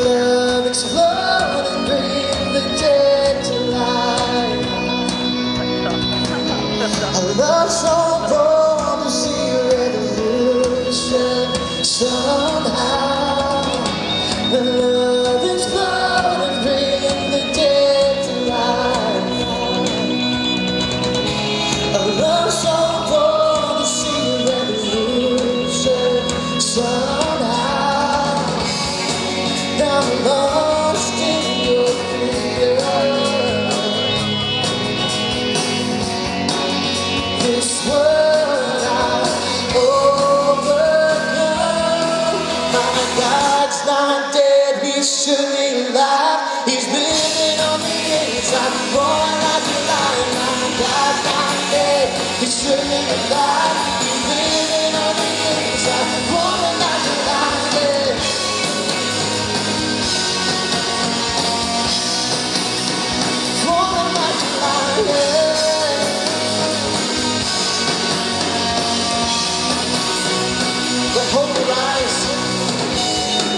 love explode and bring the dead to life. I love so born to see revolution. So Eternal life He's living on the inside Born out of line, My God, my day He's living on the inside Born Born Let hope arise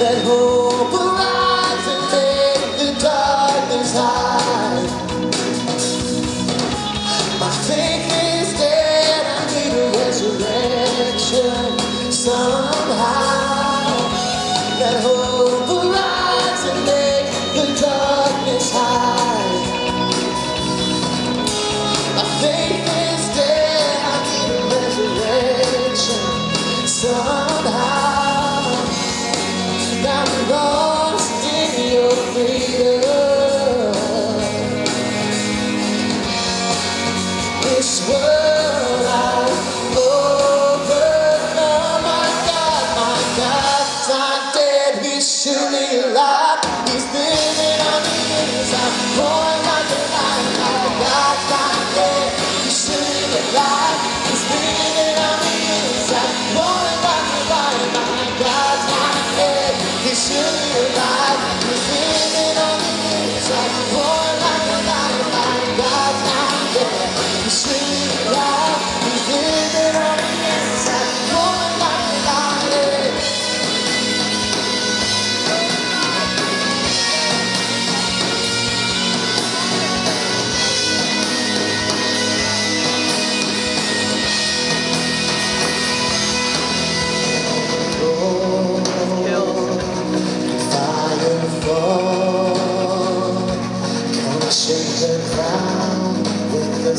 Let hope never Surely life He's living on the inside, pouring like a light.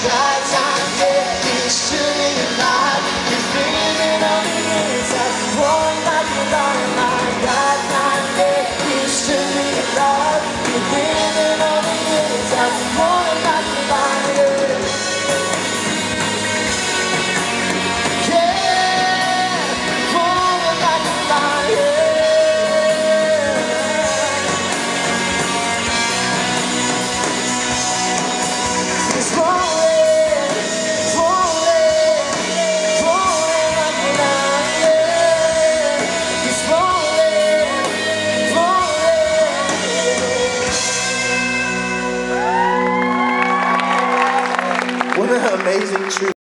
Sometimes I get these two amazing truth.